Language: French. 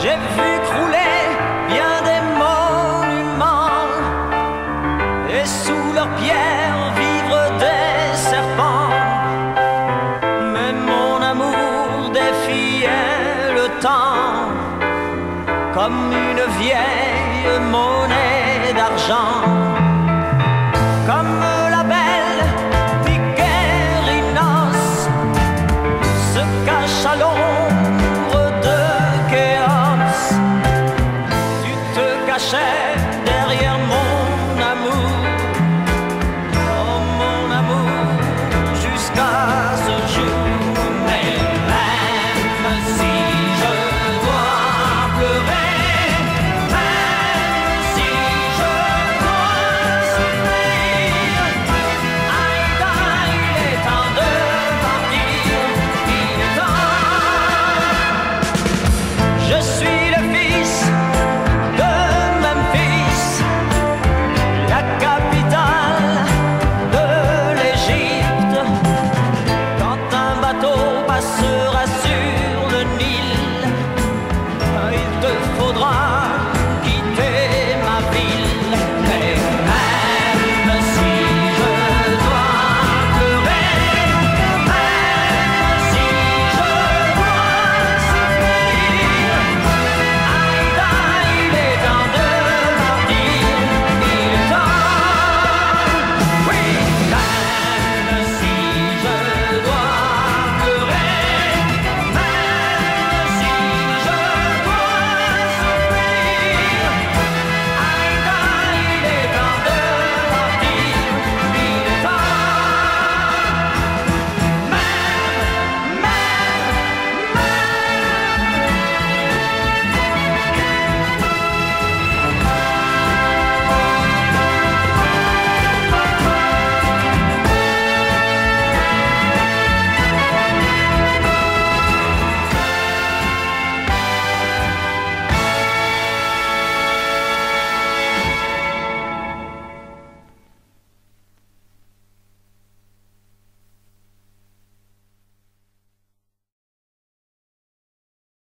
J'ai vu crouler bien des monuments et sous leurs pierres vivre des serpents. Mais mon amour défiait le temps comme une vieille monnaie d'argent. cachait derrière moi. sera